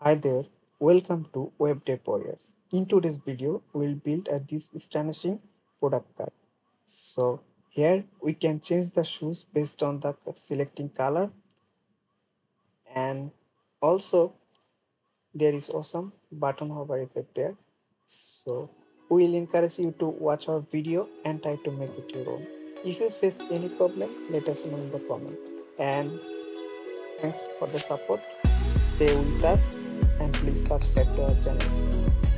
Hi there, welcome to Web Dev Warriors. In today's video, we'll build a this astonishing product card. So here we can change the shoes based on the selecting color and also there is awesome button hover effect there. So we will encourage you to watch our video and try to make it your own. If you face any problem, let us know in the comment. And thanks for the support. Stay with us and please subscribe to our channel.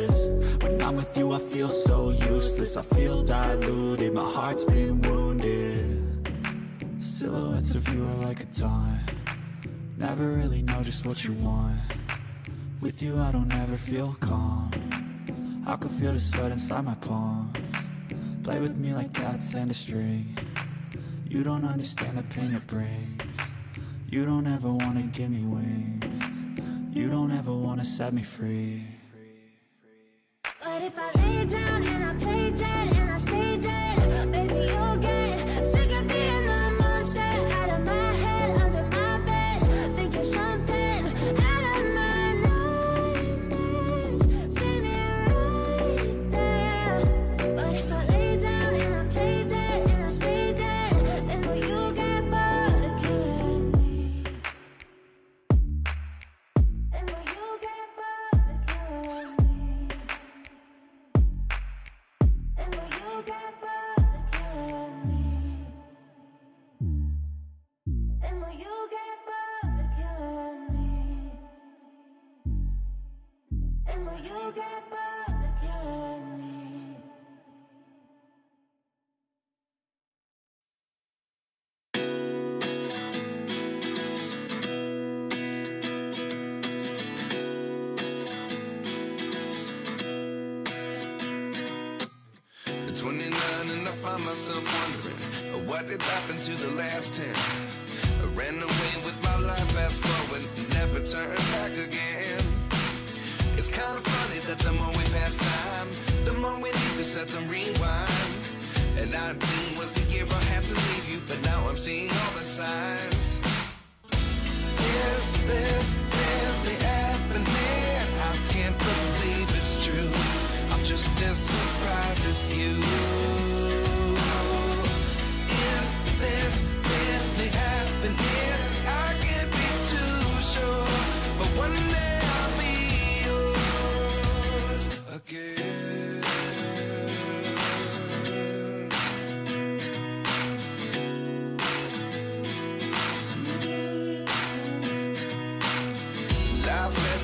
I feel so useless. I feel diluted, my heart's been wounded. Silhouettes of you are like a taunt Never really know just what you want. With you I don't ever feel calm. I can feel the sweat inside my palm. Play with me like cats and a string. You don't understand the pain it brings. You don't ever wanna give me wings. You don't ever wanna set me free But if I lay down and I play dead and I stay dead, And you bored of killing 29 and I find myself wondering uh, what did happen to the last 10. I ran away with my life, fast forward, never turn back again. Kind of funny that the more we pass time, the more we need to set them rewind. And 19 was the year I had to leave you, but now I'm seeing all the signs. Is this really happening? I can't believe it's true. I'm just as surprised as you. Is this really happening? I can't be too sure, but one day